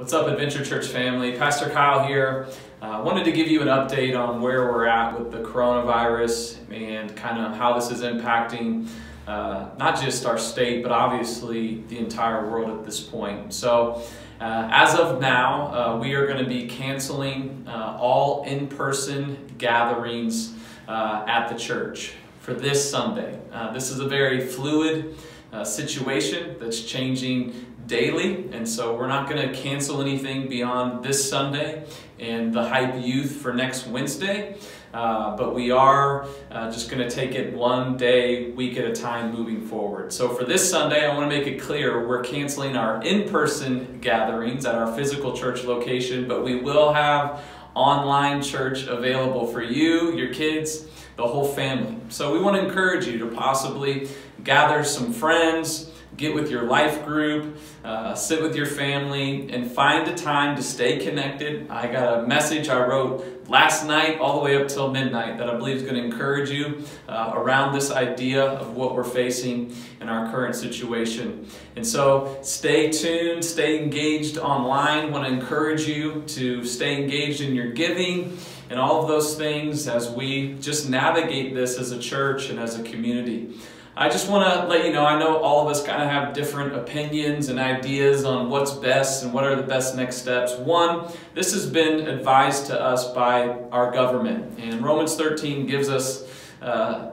What's up, Adventure Church family? Pastor Kyle here. I uh, wanted to give you an update on where we're at with the coronavirus and kind of how this is impacting uh, not just our state, but obviously the entire world at this point. So, uh, as of now, uh, we are going to be canceling uh, all in person gatherings uh, at the church for this Sunday. this is a very fluid situation that's changing daily, and so we're not going to cancel anything beyond this Sunday and the Hype Youth for next Wednesday. Uh, but we are uh, just going to take it one day, week at a time moving forward. So for this Sunday, I want to make it clear we're canceling our in person gatherings at our physical church location, but we will have online church available for you, your kids, the whole family. So we want to encourage you to possibly gather some friends get with your life group, uh, sit with your family, and find a time to stay connected. I got a message I wrote last night all the way up till midnight that I believe is going to encourage you uh, around this idea of what we're facing in our current situation. And so stay tuned, stay engaged online. want to encourage you to stay engaged in your giving and all of those things as we just navigate this as a church and as a community. I just want to let you know I know all of us kind of have different opinions and ideas on what's best and what are the best next steps. One, this has been advised to us by our government, and Romans 13 gives us uh,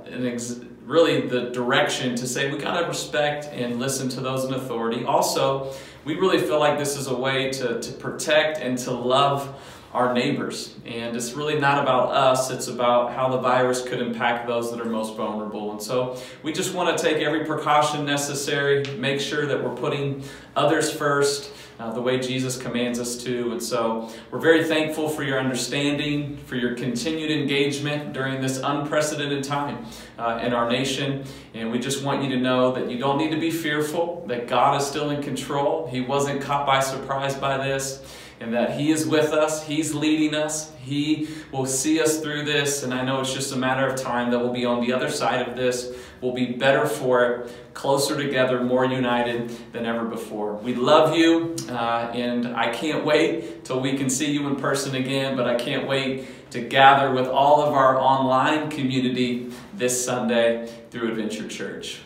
really the direction to say we got to respect and listen to those in authority. Also, we really feel like this is a way to, to protect and to love our neighbors. And it's really not about us, it's about how the virus could impact those that are most vulnerable. And so we just want to take every precaution necessary, make sure that we're putting others first. Uh, the way Jesus commands us to. And so we're very thankful for your understanding, for your continued engagement during this unprecedented time uh, in our nation. And we just want you to know that you don't need to be fearful, that God is still in control. He wasn't caught by surprise by this and that He is with us, He's leading us, He will see us through this, and I know it's just a matter of time that we'll be on the other side of this. We'll be better for it, closer together, more united than ever before. We love you, uh, and I can't wait till we can see you in person again, but I can't wait to gather with all of our online community this Sunday through Adventure Church.